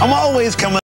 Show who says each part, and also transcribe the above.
Speaker 1: I'm always coming.